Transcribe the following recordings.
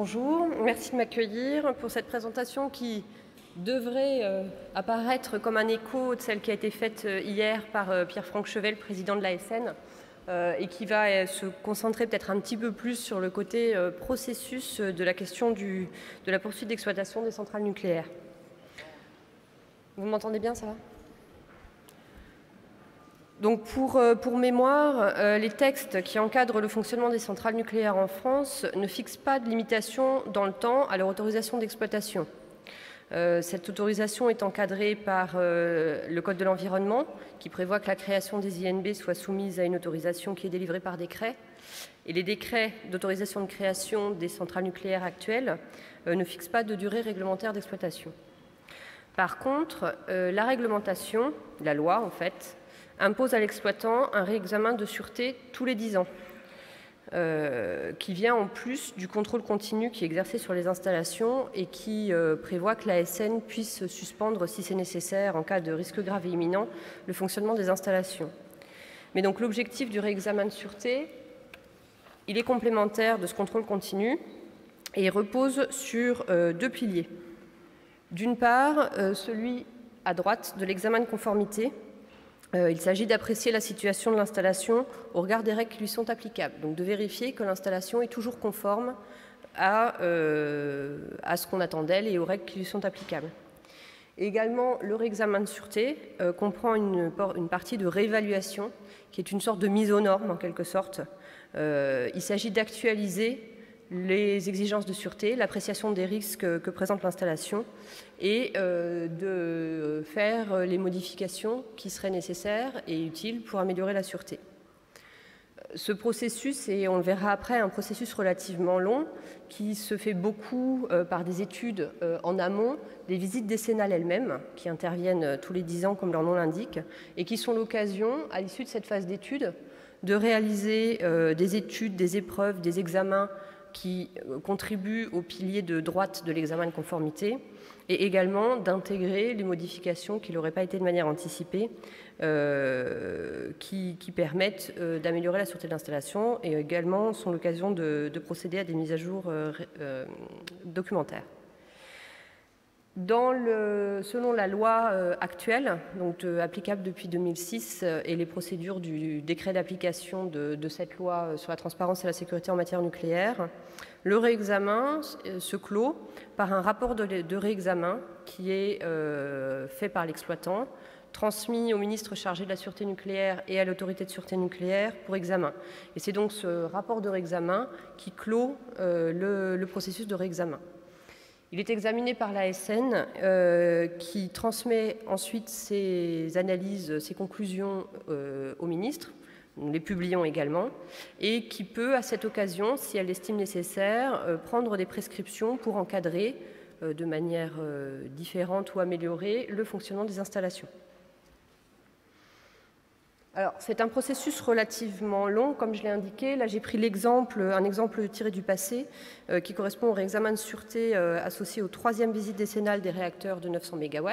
Bonjour, merci de m'accueillir pour cette présentation qui devrait euh, apparaître comme un écho de celle qui a été faite euh, hier par euh, Pierre-Franck Chevel, président de l'ASN, et qui va se concentrer peut-être un petit peu plus sur le côté processus de la question de la poursuite d'exploitation des centrales nucléaires. Vous m'entendez bien, ça va? Donc pour, pour mémoire, les textes qui encadrent le fonctionnement des centrales nucléaires en France ne fixent pas de limitation dans le temps à leur autorisation d'exploitation. Euh, cette autorisation est encadrée par euh, le Code de l'environnement, qui prévoit que la création des INB soit soumise à une autorisation qui est délivrée par décret. Et les décrets d'autorisation de création des centrales nucléaires actuelles euh, ne fixent pas de durée réglementaire d'exploitation. Par contre, la réglementation, la loi en fait, impose à l'exploitant un réexamen de sûreté tous les 10 ans. Euh, qui vient en plus du contrôle continu qui est exercé sur les installations et qui euh, prévoit que l'ASN puisse suspendre, si c'est nécessaire, en cas de risque grave et imminent, le fonctionnement des installations. Mais donc l'objectif du réexamen de sûreté, il est complémentaire de ce contrôle continu et repose sur euh, deux piliers. D'une part, celui à droite de l'examen de conformité, il s'agit d'apprécier la situation de l'installation au regard des règles qui lui sont applicables, donc de vérifier que l'installation est toujours conforme à, euh, ce qu'on attend d'elle et aux règles qui lui sont applicables. également, le réexamen de sûreté euh, comprend une, partie de réévaluation qui est une sorte de mise aux normes en quelque sorte. il s'agit d'actualiser les exigences de sûreté, l'appréciation des risques que présente l'installation et euh, de faire les modifications qui seraient nécessaires et utiles pour améliorer la sûreté. Ce processus, et on le verra après, un processus relativement long qui se fait beaucoup euh, par des études euh, en amont, des visites décennales elles-mêmes, qui interviennent tous les dix ans comme leur nom l'indique, et qui sont l'occasion, à l'issue de cette phase d'études, de réaliser des études, des épreuves, des examens qui euh, contribuent au pilier de droite de l'examen de conformité et également d'intégrer les modifications qui n'auraient pas été de manière anticipée, euh, qui, permettent euh, d'améliorer la sûreté de l'installation et également sont l'occasion de, procéder à des mises à jour documentaires selon la loi euh, actuelle, donc euh, applicable depuis 2006, euh, et les procédures du décret d'application de, cette loi sur la transparence et la sécurité en matière nucléaire, le réexamen se clôt par un rapport de, réexamen qui est fait par l'exploitant, transmis au ministre chargé de la sûreté nucléaire et à l'autorité de sûreté nucléaire pour examen. Et c'est donc ce rapport de réexamen qui clôt le processus de réexamen. Il est examiné par l'ASN euh, qui transmet ensuite ses analyses, ses conclusions euh, au ministre. Nous les publions également et qui peut, à cette occasion, si elle l'estime nécessaire, euh, prendre des prescriptions pour encadrer de manière différente ou améliorer le fonctionnement des installations. Alors, c'est un processus relativement long, comme je l'ai indiqué. Là, j'ai pris l'exemple, un exemple tiré du passé, euh, qui correspond au réexamen de sûreté euh, associé aux troisième visite décennale des réacteurs de 900 MW.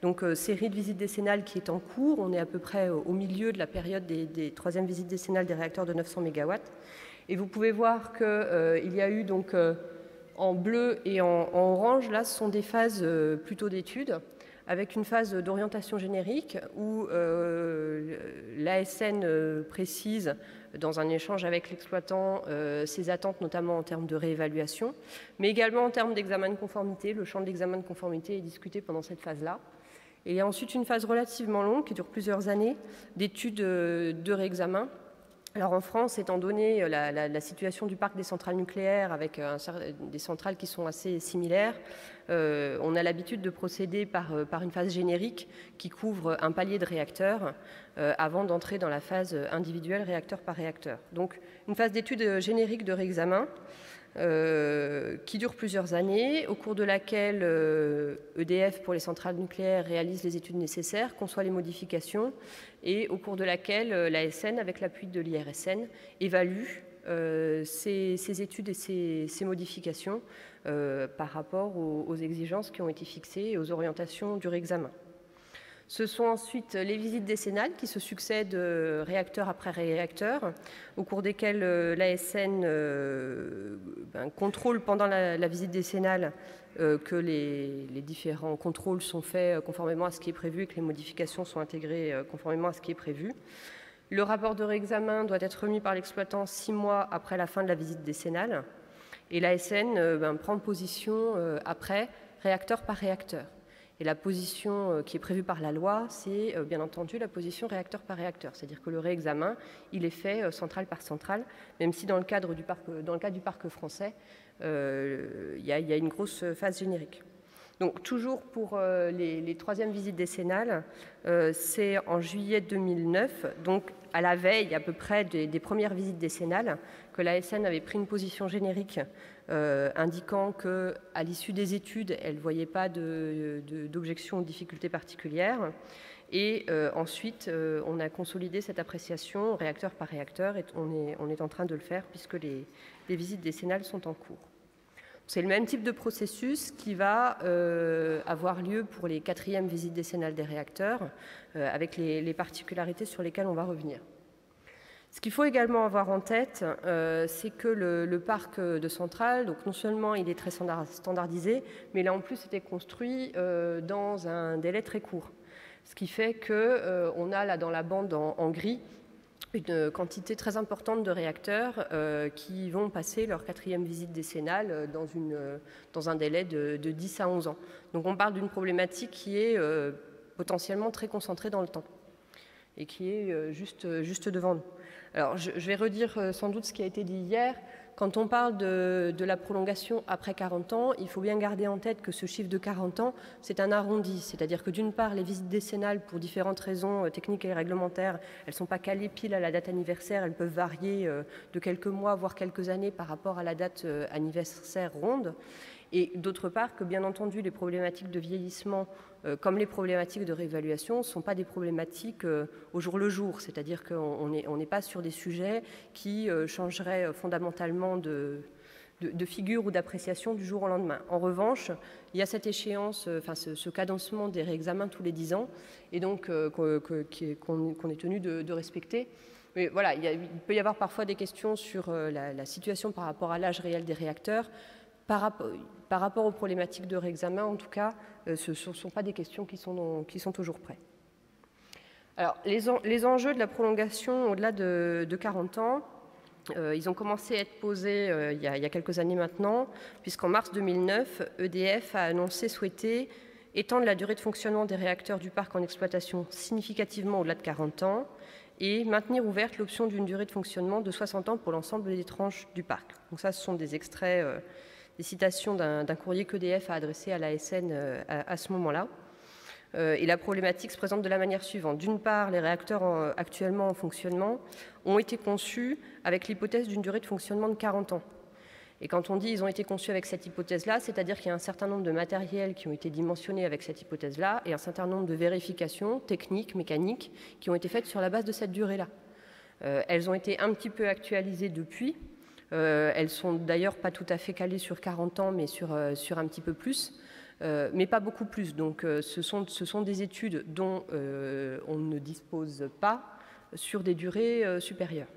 Donc, euh, série de visites décennales qui est en cours. On est à peu près au milieu de la période des, troisièmes visites décennales des réacteurs de 900 MW. Et vous pouvez voir qu'il y a eu donc en bleu et en, en, orange, là, ce sont des phases plutôt d'études avec une phase d'orientation générique où euh, l'ASN euh, précise dans un échange avec l'exploitant euh, ses attentes, notamment en termes de réévaluation, mais également en termes d'examen de conformité. Le champ de l'examen de conformité est discuté pendant cette phase-là. Et il y a ensuite une phase relativement longue qui dure plusieurs années d'études de réexamen alors en France, étant donné euh, la, situation du parc des centrales nucléaires avec euh, des centrales qui sont assez similaires, euh, on a l'habitude de procéder par, une phase générique qui couvre un palier de réacteurs avant d'entrer dans la phase individuelle réacteur par réacteur. Donc une phase d'étude générique de réexamen euh, qui dure plusieurs années, au cours de laquelle EDF, euh, e pour les centrales nucléaires, réalise les études nécessaires, conçoit les modifications, et au cours de laquelle euh, l'ASN, avec l'appui de l'IRSN, évalue ces, études et ces, modifications par rapport aux, exigences qui ont été fixées et aux orientations du réexamen. Ce sont ensuite les visites décennales qui se succèdent euh, réacteur après réacteur, au cours desquelles euh, l'ASN euh, ben, contrôle pendant la, visite décennale que les, différents contrôles sont faits conformément à ce qui est prévu et que les modifications sont intégrées conformément à ce qui est prévu. Le rapport de réexamen doit être remis par l'exploitant six mois après la fin de la visite décennale et l'ASN ben, prend position après, réacteur par réacteur. Et la position euh, qui est prévue par la loi, c'est euh, bien entendu la position réacteur par réacteur. C'est-à-dire que le réexamen, il est fait euh, centrale par centrale, même si dans le, cadre du parc, dans le cas du parc français, il y, a une grosse phase générique. Donc toujours pour les, troisièmes visites décennales, c'est en juillet 2009, donc à la veille à peu près des, premières visites décennales, que l'ASN avait pris une position générique euh, indiquant qu'à l'issue des études, elle ne voyait pas d'objection ou de difficultés particulières. Et euh, ensuite, euh, on a consolidé cette appréciation réacteur par réacteur et on est en train de le faire puisque les, visites décennales sont en cours. C'est le même type de processus qui va avoir lieu pour les quatrièmes visites décennales des réacteurs, avec les particularités sur lesquelles on va revenir. Ce qu'il faut également avoir en tête, euh, c'est que le, parc de centrale, non seulement il est très standardisé, mais a en plus été construit euh, dans un délai très court. Ce qui fait qu'on euh, a là dans la bande en, gris une quantité très importante de réacteurs qui vont passer leur quatrième visite décennale dans, une, dans un délai de, de, 10 à 11 ans. Donc on parle d'une problématique qui est potentiellement très concentrée dans le temps et qui est juste, juste devant nous. Alors, je, vais redire euh, sans doute ce qui a été dit hier. Quand on parle de, la prolongation après 40 ans, il faut bien garder en tête que ce chiffre de 40 ans, c'est un arrondi. C'est-à-dire que d'une part, les visites décennales, pour différentes raisons euh, techniques et réglementaires, elles ne sont pas calées pile à la date anniversaire, elles peuvent varier euh, de quelques mois, voire quelques années par rapport à la date anniversaire ronde et d'autre part que bien entendu les problématiques de vieillissement euh, comme les problématiques de réévaluation ne sont pas des problématiques euh, au jour le jour, c'est-à-dire qu'on n'est pas sur des sujets qui euh, changeraient fondamentalement de, figure ou d'appréciation du jour au lendemain. En revanche, il y a cette échéance, enfin ce, cadencement des réexamens tous les 10 ans, et donc qu'on est tenu de, respecter. Mais voilà, il, peut y avoir parfois des questions sur la situation par rapport à l'âge réel des réacteurs. Par rapport, aux problématiques de réexamen, en tout cas, euh, ce ne sont pas des questions qui sont, toujours prêtes. Alors, les, enjeux de la prolongation au-delà de, 40 ans, euh, ils ont commencé à être posés euh, il, y a, quelques années maintenant, puisqu'en mars 2009, EDF a annoncé souhaiter étendre la durée de fonctionnement des réacteurs du parc en exploitation significativement au-delà de 40 ans et maintenir ouverte l'option d'une durée de fonctionnement de 60 ans pour l'ensemble des tranches du parc. Donc ça, ce sont des extraits des citations d'un courrier qu'EDF a adressé à l'ASN euh, à, ce moment-là. Euh, et la problématique se présente de la manière suivante. D'une part, les réacteurs actuellement en fonctionnement ont été conçus avec l'hypothèse d'une durée de fonctionnement de 40 ans. Et quand on dit ils ont été conçus avec cette hypothèse-là, c'est-à-dire qu'il y a un certain nombre de matériels qui ont été dimensionnés avec cette hypothèse-là et un certain nombre de vérifications techniques, mécaniques, qui ont été faites sur la base de cette durée-là. Euh, elles ont été un petit peu actualisées depuis, euh, elles sont d'ailleurs pas tout à fait calées sur 40 ans, mais sur, euh, sur un petit peu plus. Euh, mais pas beaucoup plus. Donc ce, sont, des études dont on ne dispose pas sur des durées supérieures.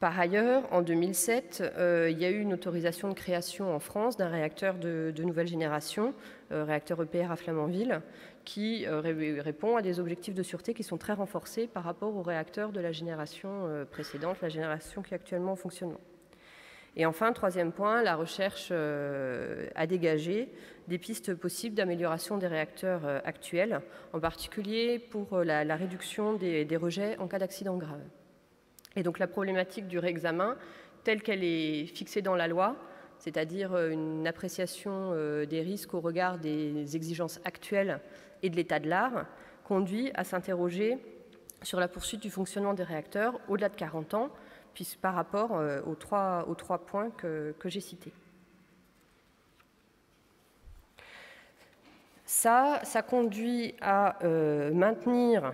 Par ailleurs, en 2007, il y a eu une autorisation de création en France d'un réacteur de, nouvelle génération, réacteur EPR à Flamanville, qui euh, répond à des objectifs de sûreté qui sont très renforcés par rapport aux réacteurs de la génération euh, précédente, la génération qui est actuellement en fonctionnement. Et enfin, troisième point, la recherche euh, a dégagé des pistes possibles d'amélioration des réacteurs actuels, en particulier pour la, réduction des, rejets en cas d'accident grave. Et donc la problématique du réexamen, telle qu'elle est fixée dans la loi, c'est-à-dire une appréciation des risques au regard des exigences actuelles et de l'état de l'art conduit à s'interroger sur la poursuite du fonctionnement des réacteurs au-delà de 40 ans, puis par rapport euh, aux, trois, points que, j'ai cités. Ça, ça conduit à euh, maintenir euh,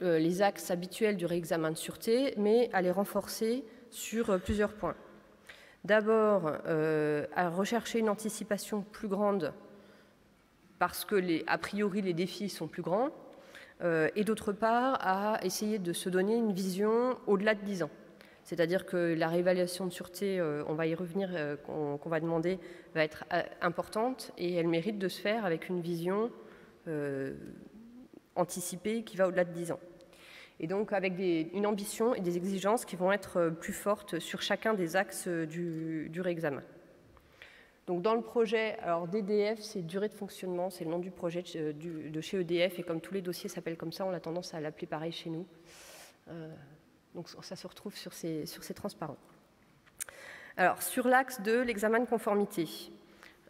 les axes habituels du réexamen de sûreté, mais à les renforcer sur plusieurs points. D'abord, à rechercher une anticipation plus grande parce que, a priori, les défis sont plus grands, et d'autre part, à essayer de se donner une vision au-delà de 10 ans. C'est-à-dire que la réévaluation de sûreté, on va y revenir, qu'on va demander, va être importante et elle mérite de se faire avec une vision anticipée qui va au-delà de 10 ans et donc avec une ambition et des exigences qui vont être euh, plus fortes sur chacun des axes euh, du, réexamen. Donc dans le projet, alors DDF, c'est durée de fonctionnement, c'est le nom du projet de, chez EDF, et comme tous les dossiers s'appellent comme ça, on a tendance à l'appeler pareil chez nous. Euh, donc ça se retrouve sur ces, sur ces transparents. Alors sur l'axe de l'examen de conformité,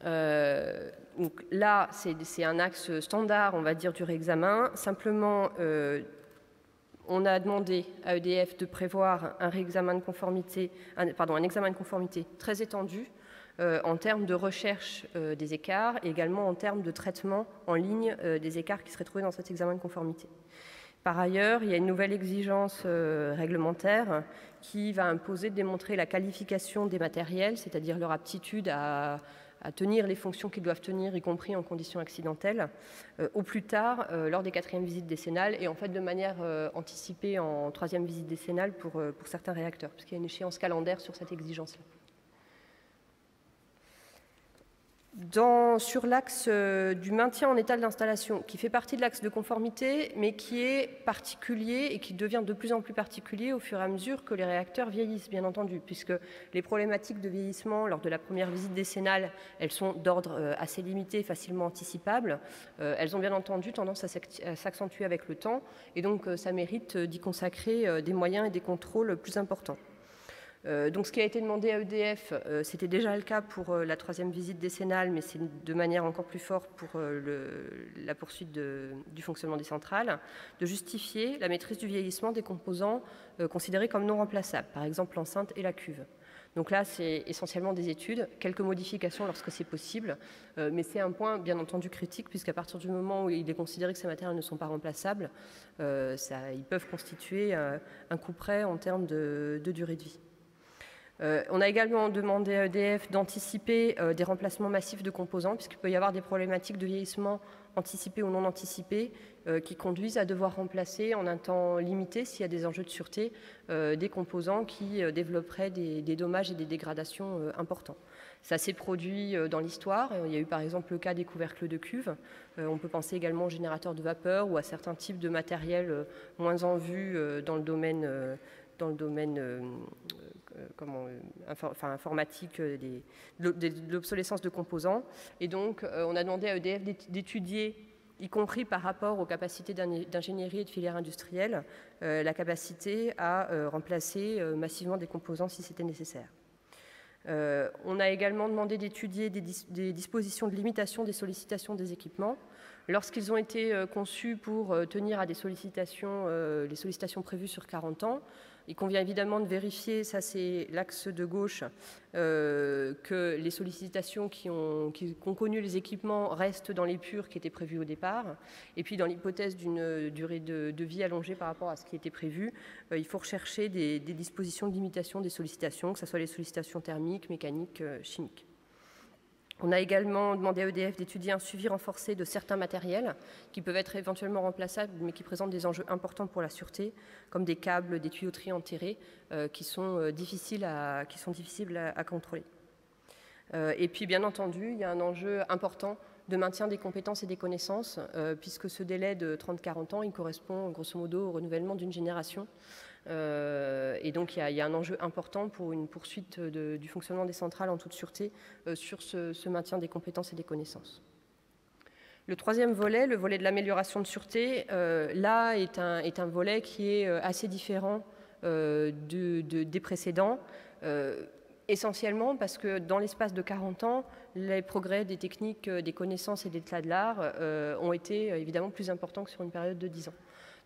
donc là c'est un axe standard, on va dire, du réexamen. Simplement, on a demandé à EDF de prévoir un, réexamen de conformité, pardon, un examen de conformité très étendu euh, en termes de recherche euh, des écarts et également en termes de traitement en ligne euh, des écarts qui seraient trouvés dans cet examen de conformité. Par ailleurs, il y a une nouvelle exigence réglementaire qui va imposer de démontrer la qualification des matériels, c'est-à-dire leur aptitude à, à tenir les fonctions qu'ils doivent tenir, y compris en conditions accidentelles, euh, au plus tard euh, lors des quatrièmes visites décennales et en fait de manière euh, anticipée en troisième visite décennale pour, pour certains réacteurs, puisqu'il y a une échéance calendaire sur cette exigence-là. Sur l'axe euh, du maintien en état de l'installation, qui fait partie de l'axe de conformité, mais qui est particulier et qui devient de plus en plus particulier au fur et à mesure que les réacteurs vieillissent, bien entendu, puisque les problématiques de vieillissement lors de la première visite décennale, elles sont d'ordre euh, assez limité, facilement anticipables. Euh, elles ont bien entendu tendance à s'accentuer avec le temps, et donc ça mérite d'y consacrer des moyens et des contrôles plus importants. Euh, donc ce qui a été demandé à EDF, euh, c'était déjà le cas pour euh, la troisième visite décennale, mais c'est de manière encore plus forte pour la poursuite du fonctionnement des centrales, de justifier la maîtrise du vieillissement des composants considérés comme non remplaçables, par exemple l'enceinte et la cuve. Donc là, c'est essentiellement des études, quelques modifications lorsque c'est possible, mais c'est un point bien entendu critique, puisqu'à partir du moment où il est considéré que ces matériaux ne sont pas remplaçables, ils peuvent constituer un coup près en termes de durée de vie. Euh, on a également demandé à EDF d'anticiper euh, des remplacements massifs de composants, puisqu'il peut y avoir des problématiques de vieillissement anticipées ou non anticipées euh, qui conduisent à devoir remplacer en un temps limité, s'il y a des enjeux de sûreté, des composants qui développeraient des, dommages et des dégradations importants. Ça s'est produit dans l'histoire. Il y a eu par exemple le cas des couvercles de cuve. on peut penser également aux générateurs de vapeur ou à certains types de matériel moins en vue dans le domaine, dans le domaine euh, euh, informatique euh, de l'obsolescence de composants. Et donc, on a demandé à EDF d'étudier y compris par rapport aux capacités d'ingénierie et de filière industrielle, la capacité à remplacer massivement des composants si c'était nécessaire. on a également demandé d'étudier des, des, dispositions de limitation des sollicitations des équipements. Lorsqu'ils ont été conçus pour tenir à des sollicitations, les sollicitations prévues sur 40 ans, il convient évidemment de vérifier, ça c'est l'axe de gauche, euh, que les sollicitations qui ont, connu les équipements restent dans les purs qui étaient prévus au départ. Et puis dans l'hypothèse d'une durée de, vie allongée par rapport à ce qui était prévu, euh, il faut rechercher des, dispositions de limitation des sollicitations, que ce soit les sollicitations thermiques, mécaniques, euh, chimiques. On a également demandé à EDF d'étudier un suivi renforcé de certains matériels qui peuvent être éventuellement remplaçables, mais qui présentent des enjeux importants pour la sûreté, comme des câbles, des tuyauteries enterrées, euh, qui, sont, euh, difficiles à, qui sont difficiles à, contrôler. Euh, et puis, bien entendu, il y a un enjeu important de maintien des compétences et des connaissances, puisque ce délai de 30-40 ans, il correspond grosso modo au renouvellement d'une génération. Euh, et donc il y, a un enjeu important pour une poursuite du fonctionnement des centrales en toute sûreté euh, sur ce, maintien des compétences et des connaissances. Le troisième volet, le volet de l'amélioration de sûreté, euh, là est un, volet qui est assez différent des précédents essentiellement parce que dans l'espace de 40 ans, les progrès des techniques, des connaissances et des états de l'art ont été évidemment plus importants que sur une période de 10 ans.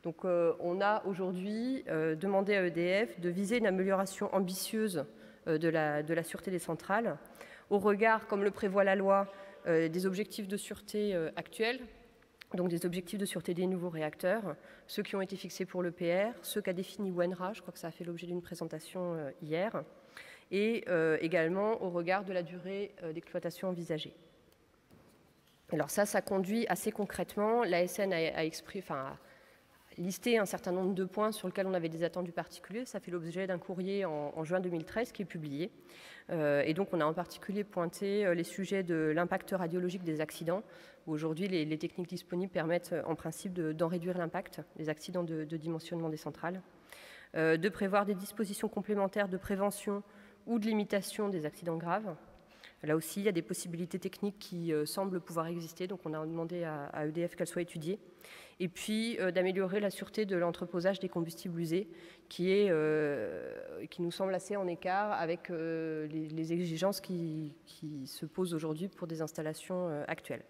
Donc euh, on a aujourd'hui euh, demandé à EDF de viser une amélioration ambitieuse euh, de la, sûreté des centrales au regard, comme le prévoit la loi, des objectifs de sûreté actuels, donc des objectifs de sûreté des nouveaux réacteurs, ceux qui ont été fixés pour le PR, ceux qu'a défini WENRA, je crois que ça a fait l'objet d'une présentation hier, et également au regard de la durée d'exploitation envisagée. Alors ça, ça conduit assez concrètement. L'ASN a, a, enfin, listé un certain nombre de points sur lesquels on avait des attentes du. Ça fait l'objet d'un courrier en, juin 2013 qui est publié. Euh, et donc on a en particulier pointé euh, les sujets de l'impact radiologique des accidents. Aujourd'hui, les, techniques disponibles permettent en principe d'en réduire l'impact des accidents de, dimensionnement des centrales. Euh, de prévoir des dispositions complémentaires de prévention ou de limitation des accidents graves. Là aussi, il y a des possibilités techniques qui semblent pouvoir exister, donc on a demandé à EDF qu'elles soient étudiées et puis euh, d'améliorer la sûreté de l'entreposage des combustibles usés, qui, euh, nous semble assez en écart avec euh, les, exigences qui, qui se posent aujourd'hui pour des installations actuelles.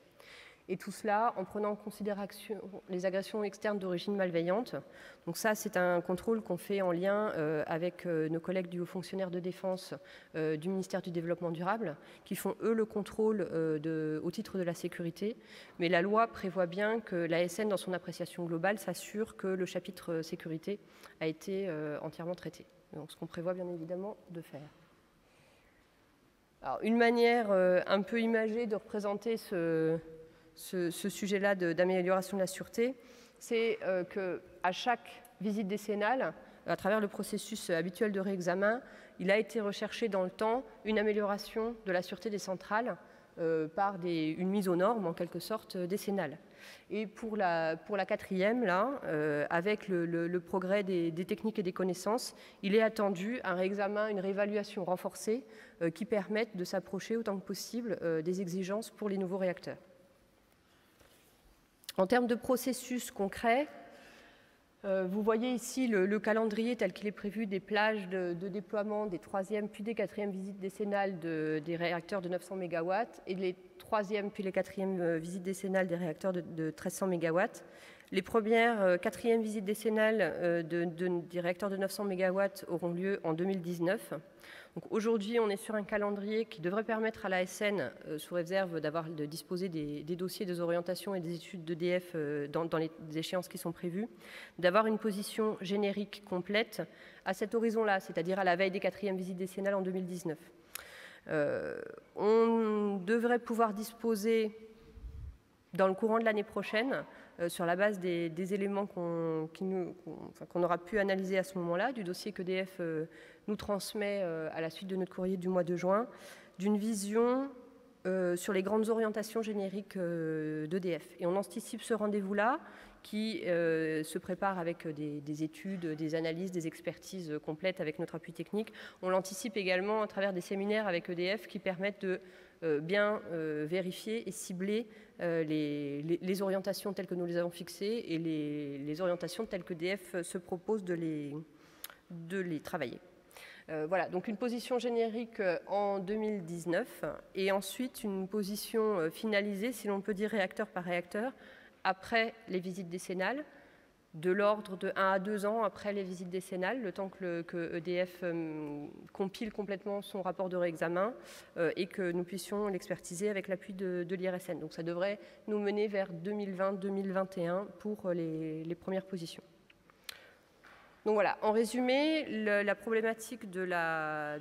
Et tout cela en prenant en considération les agressions externes d'origine malveillante. Donc ça, c'est un contrôle qu'on fait en lien euh, avec euh, nos collègues du haut fonctionnaire de défense euh, du ministère du Développement durable, qui font, eux, le contrôle au titre de la sécurité. Mais la loi prévoit bien que l'ASN, dans son appréciation globale, s'assure que le chapitre sécurité a été entièrement traité. Donc ce qu'on prévoit bien évidemment de faire. Alors, une manière un peu imagée de représenter ce, ce, sujet-là d'amélioration de, la sûreté, c'est euh, qu'à chaque visite décennale, à travers le processus habituel de réexamen, il a été recherché dans le temps une amélioration de la sûreté des centrales euh, par une mise aux normes, en quelque sorte, décennale. Et pour la, quatrième, là, euh, avec le, progrès des, techniques et des connaissances, il est attendu un réexamen, une réévaluation renforcée qui permette de s'approcher autant que possible des exigences pour les nouveaux réacteurs. En termes de processus concret, euh, vous voyez ici le, calendrier tel qu'il est prévu des plages de, déploiement des troisième puis des quatrièmes visites décennales des réacteurs de 900 MW et les troisième puis les quatrièmes euh, visites décennales des réacteurs de, 1300 MW. Les premières euh, quatrièmes visites décennales des réacteurs de 900 MW auront lieu en 2019 aujourd'hui, on est sur un calendrier qui devrait permettre à l'ASN, euh, sous réserve d'avoir de disposer des, dossiers, des orientations et des études d'EDF euh, dans, les échéances qui sont prévues, d'avoir une position générique complète à cet horizon-là, c'est-à-dire à la veille des quatrièmes visites décennales en 2019. Euh, on devrait pouvoir disposer dans le courant de l'année prochaine, sur la base des, éléments qu'on aura pu analyser à ce moment-là, du dossier qu'EDF nous transmet euh, à la suite de notre courrier du mois de juin, d'une vision euh, sur les grandes orientations génériques euh, d'EDF. Et on anticipe ce rendez-vous-là qui se prépare avec des, études, des analyses, des expertises complètes avec notre appui technique. On l'anticipe également à travers des séminaires avec EDF qui permettent de bien vérifier et cibler les, orientations telles que nous les avons fixées et les, orientations telles que EDF se propose de les, de les travailler. Euh, voilà, donc une position générique euh, en 2019 et ensuite une position euh, finalisée, si l'on peut dire réacteur par réacteur, après les visites décennales, de l'ordre de 1 à 2 ans après les visites décennales, le temps que, EDF compile complètement son rapport de réexamen et que nous puissions l'expertiser avec l'appui de, l'IRSN. Donc ça devrait nous mener vers 2020-2021 pour les premières positions. Donc voilà, en résumé, la problématique de la,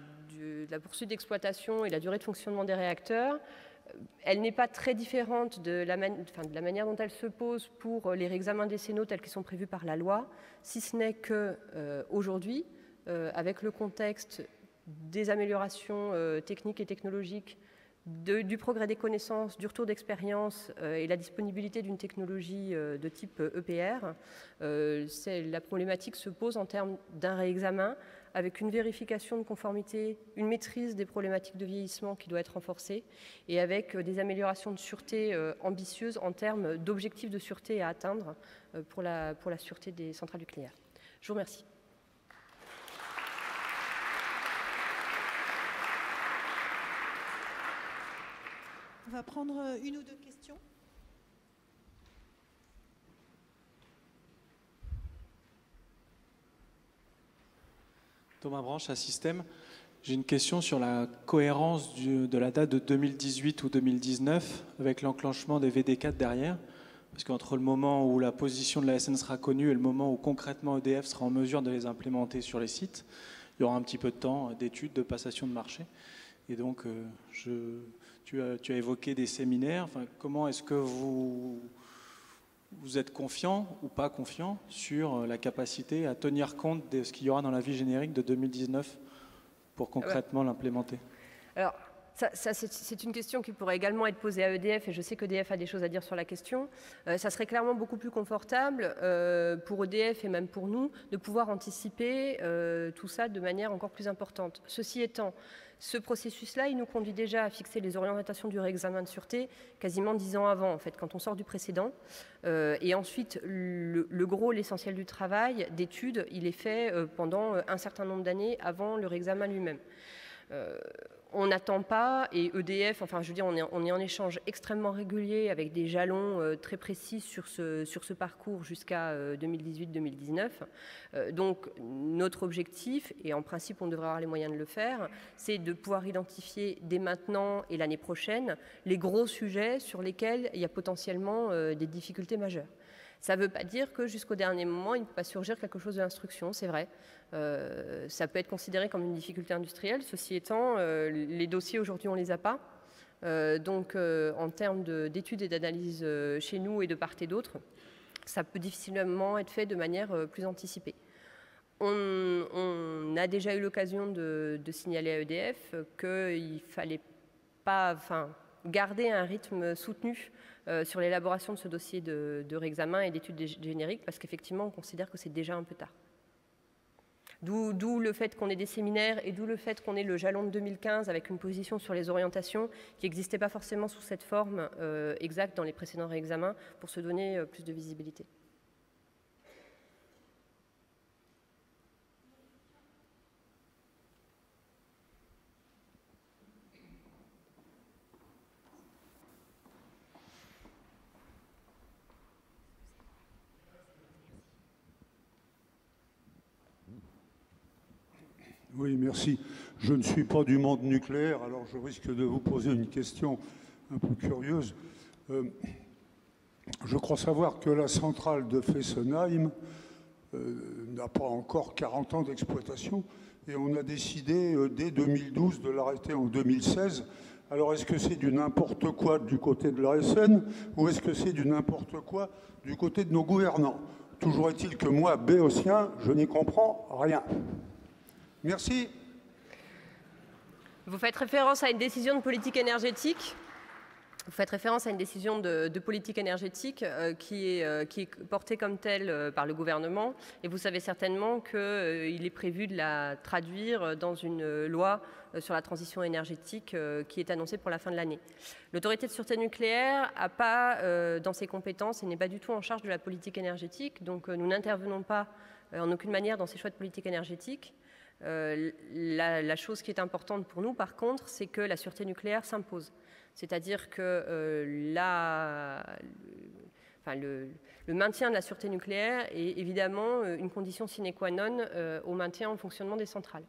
poursuite d'exploitation et la durée de fonctionnement des réacteurs, euh, elle n'est pas très différente de la, manière dont elle se pose pour les réexamens décennaux tels qu'ils sont prévus par la loi, si ce n'est qu'aujourd'hui, euh, euh, avec le contexte des améliorations techniques et technologiques du progrès des connaissances, du retour d'expérience euh, et la disponibilité d'une technologie euh, de type EPR, euh, la problématique se pose en termes d'un réexamen avec une vérification de conformité, une maîtrise des problématiques de vieillissement qui doit être renforcée et avec des améliorations de sûreté ambitieuses en termes d'objectifs de sûreté à atteindre pour la sûreté des centrales nucléaires. Je vous remercie. On va prendre euh, une ou deux questions. Thomas Branche, à Système. J'ai une question sur la cohérence de la date de 2018 ou 2019 avec l'enclenchement des VD4 derrière. Parce qu'entre le moment où la position de la SN sera connue et le moment où concrètement EDF sera en mesure de les implémenter sur les sites, il y aura un petit peu de temps d'études, de passation de marché. Et donc, euh, je, tu as, tu as évoqué des séminaires. Enfin, comment est-ce que vous, vous êtes confiant ou pas confiant sur la capacité à tenir compte de ce qu'il y aura dans la vie générique de 2019 pour concrètement l'implémenter? Alors, c'est une question qui pourrait également être posée à EDF, et je sais qu'EDF a des choses à dire sur la question. Euh, ça serait clairement beaucoup plus confortable euh, pour EDF et même pour nous de pouvoir anticiper euh, tout ça de manière encore plus importante. Ceci étant, ce processus-là, il nous conduit déjà à fixer les orientations du réexamen de sûreté quasiment dix ans avant, en fait, quand on sort du précédent. Et ensuite, le, gros, l'essentiel du travail d'étude, il est fait pendant un certain nombre d'années avant le réexamen lui-même. On n'attend pas, et EDF, enfin je veux dire, on est, en échange extrêmement régulier avec des jalons euh, très précis sur ce, sur ce parcours jusqu'à euh, 2018-2019. Euh, donc notre objectif, et en principe on devrait avoir les moyens de le faire, c'est de pouvoir identifier dès maintenant et l'année prochaine les gros sujets sur lesquels il y a potentiellement euh, des difficultés majeures. Ça ne veut pas dire que jusqu'au dernier moment, il ne peut pas surgir quelque chose de l'instruction, c'est vrai. Euh, ça peut être considéré comme une difficulté industrielle. Ceci étant, euh, les dossiers aujourd'hui, on ne les a pas. Euh, donc, en termes d'études et d'analyse chez nous et de part et d'autre, ça peut difficilement être fait de manière plus anticipée. On, a déjà eu l'occasion de, de, signaler à EDF qu'il ne fallait pas garder un rythme soutenu sur l'élaboration de ce dossier de, de réexamen et d'études génériques, parce qu'effectivement, on considère que c'est déjà un peu tard. D'où le fait qu'on ait des séminaires et d'où le fait qu'on ait le jalon de 2015 avec une position sur les orientations qui n'existait pas forcément sous cette forme euh, exacte dans les précédents réexamens pour se donner euh, plus de visibilité. Merci. Je ne suis pas du monde nucléaire, alors je risque de vous poser une question un peu curieuse. Euh, je crois savoir que la centrale de Fessenheim euh, n'a pas encore 40 ans d'exploitation et on a décidé euh, dès 2012 de l'arrêter en 2016. Alors est-ce que c'est du n'importe quoi du côté de la SN ou est-ce que c'est du n'importe quoi du côté de nos gouvernants? Toujours est-il que moi, béotien, je n'y comprends rien. Merci. Vous faites référence à une décision de politique énergétique vous faites référence à une décision de, politique énergétique euh, qui, est, euh, qui, est, portée comme telle euh, par le gouvernement et vous savez certainement qu'il est prévu de la traduire dans une loi sur la transition énergétique qui est annoncée pour la fin de l'année. L'autorité de sûreté nucléaire n'a pas dans ses compétences et n'est pas du tout en charge de la politique énergétique, donc nous n'intervenons pas en aucune manière dans ces choix de politique énergétique. Euh, la, chose qui est importante pour nous, par contre, c'est que la sûreté nucléaire s'impose. C'est-à-dire que euh, le, maintien de la sûreté nucléaire est évidemment euh, une condition sine qua non au maintien en fonctionnement des centrales.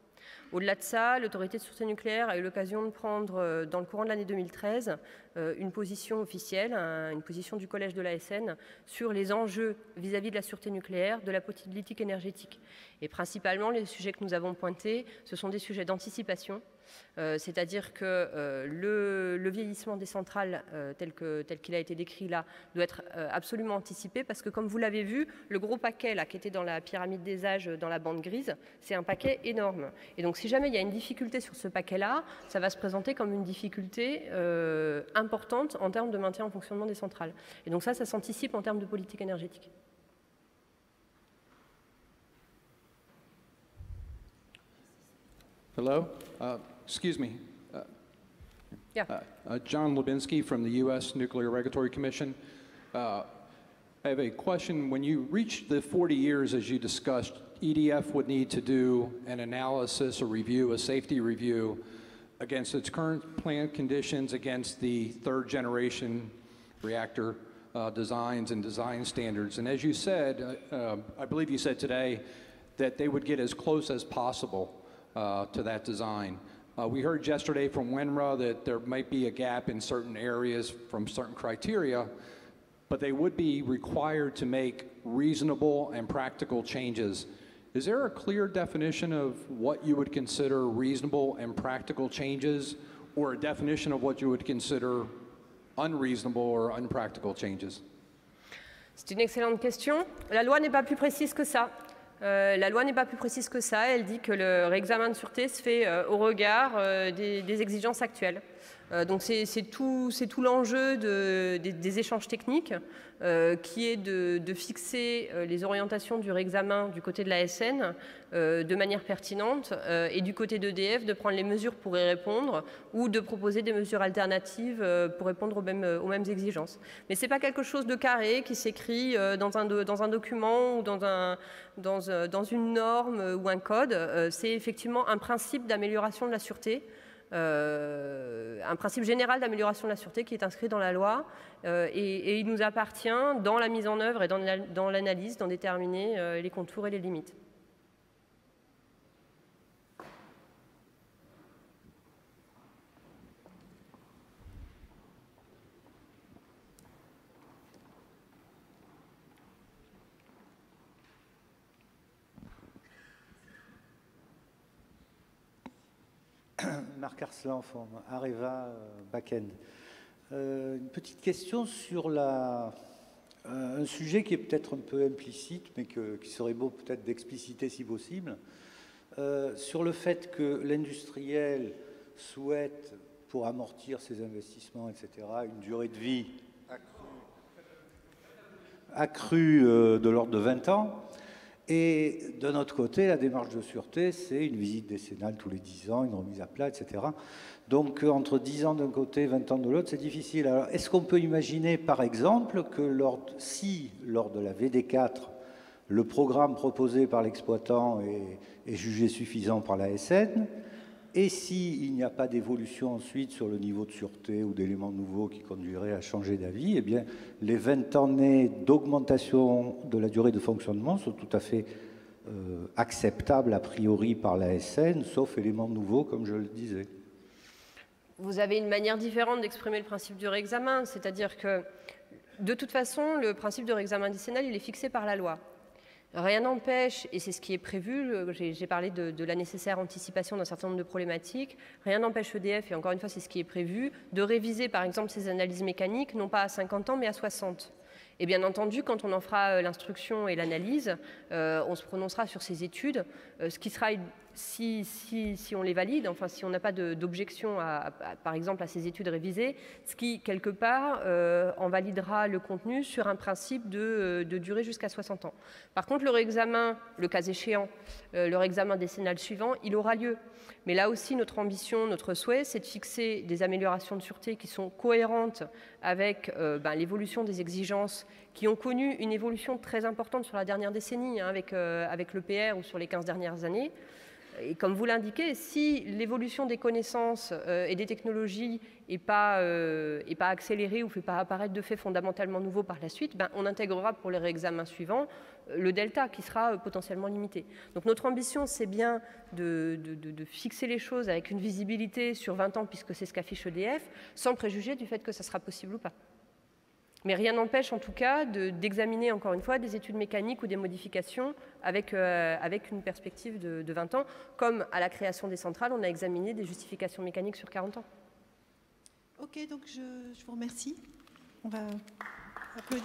Au-delà de ça, l'autorité de sûreté nucléaire a eu l'occasion de prendre, euh, dans le courant de l'année 2013, euh, une position officielle, une position du collège de l'ASN sur les enjeux vis-à-vis -vis de la sûreté nucléaire, de la politique énergétique. Et principalement, les sujets que nous avons pointés, ce sont des sujets d'anticipation, euh, c'est-à-dire que le, vieillissement des centrales tel qu'il a été décrit là doit être absolument anticipé parce que comme vous l'avez vu, le gros paquet là qui était dans la pyramide des âges dans la bande grise, c'est un paquet énorme. Et donc si jamais il y a une difficulté sur ce paquet-là, ça va se présenter comme une difficulté euh, importante en termes de maintien en fonctionnement des centrales. Et donc ça, ça s'anticipe en termes de politique énergétique. Hello? Uh, excuse me. Uh, yeah. Uh, uh John Lubinsky from the U.S. Nuclear Regulatory Commission. Uh, I have a question. When you reach the 40 years, as you discussed, EDF would need to do an analysis, a review, a safety review against its current plant conditions, against the third generation reactor uh, designs and design standards. And as you said, uh, uh, I believe you said today that they would get as close as possible uh, to that design. Uh, we heard yesterday from WINRA that there might be a gap in certain areas from certain criteria, but they would be required to make reasonable and practical changes. Is there a clear definition of what you would consider reasonable and practical changes, or a definition of what you would consider unreasonable or unpractical changes? C'est une excellente question. La loi n'est pas plus précise que ça. Euh, la loi n'est pas plus précise que ça. Elle dit que le réexamen de sûreté se fait euh, au regard euh, des, des exigences actuelles. Euh, donc c'est tout, l'enjeu de- des, échanges techniques euh, qui est de, fixer euh, les orientations du réexamen du côté de la SN de manière pertinente et du côté d'EDF de prendre les mesures pour y répondre ou de proposer des mesures alternatives pour répondre aux mêmes, exigences. Mais ce n'est pas quelque chose de carré qui s'écrit dans, un document ou dans, un, dans, dans une norme ou un code. C'est effectivement un principe d'amélioration de la sûreté euh, un principe général d'amélioration de la sûreté qui est inscrit dans la loi euh, et, il nous appartient dans la mise en œuvre et dans l'analyse d'en déterminer euh, les contours et les limites. Marc Arslan, Areva euh, Backend. Euh, une petite question sur la, euh, un sujet qui est peut-être un peu implicite, mais qui serait beau peut-être d'expliciter si possible. Euh, sur le fait que l'industriel souhaite, pour amortir ses investissements, etc., une durée de vie accrue de l'ordre de 20 ans. Et de notre côté, la démarche de sûreté, c'est une visite décennale tous les 10 ans, une remise à plat, etc. Donc euh, entre 10 ans d'un côté, 20 ans de l'autre, c'est difficile. Alors est-ce qu'on peut imaginer, par exemple, que si lors de la VD4, le programme proposé par l'exploitant est jugé suffisant par la SN, et s'il n'y a pas d'évolution ensuite sur le niveau de sûreté ou d'éléments nouveaux qui conduiraient à changer d'avis, eh bien, les 20 années d'augmentation de la durée de fonctionnement sont tout à fait euh, acceptables a priori par la SN, sauf éléments nouveaux, comme je le disais. Vous avez une manière différente d'exprimer le principe du réexamen, c'est-à-dire que de toute façon, le principe de réexamen décennal, il est fixé par la loi. Rien n'empêche, et c'est ce qui est prévu, j'ai parlé de, la nécessaire anticipation d'un certain nombre de problématiques, rien n'empêche EDF, et encore une fois c'est ce qui est prévu, de réviser par exemple ces analyses mécaniques, non pas à 50 ans mais à 60. Et bien entendu, quand on en fera euh, l'instruction et l'analyse, euh, on se prononcera sur ces études, euh, ce qui sera, si, on les valide, enfin si on n'a pas d'objection, par exemple, à ces études révisées, ce qui, quelque part, euh, en validera le contenu sur un principe de, euh, durée jusqu'à 60 ans. Par contre, le réexamen, le cas échéant, euh, le réexamen décennal suivant, il aura lieu. Mais là aussi, notre ambition, notre souhait, c'est de fixer des améliorations de sûreté qui sont cohérentes avec ben, l'évolution des exigences qui ont connu une évolution très importante sur la dernière décennie, hein, avec, avec l'EPR ou sur les 15 dernières années. Et comme vous l'indiquez, si l'évolution des connaissances euh, et des technologies n'est pas, euh, pas accélérée ou ne fait pas apparaître de faits fondamentalement nouveaux par la suite, ben, on intégrera pour les réexamens suivants euh, le delta qui sera potentiellement limité. Donc notre ambition, c'est bien de- de fixer les choses avec une visibilité sur 20 ans, puisque c'est ce qu'affiche EDF, sans préjuger du fait que ça sera possible ou pas. Mais rien n'empêche en tout cas de- d'examiner encore une fois des études mécaniques ou des modifications avec, euh, avec une perspective de, de 20 ans, comme à la création des centrales, on a examiné des justifications mécaniques sur 40 ans. Ok, donc je, je vous remercie. On va applaudir.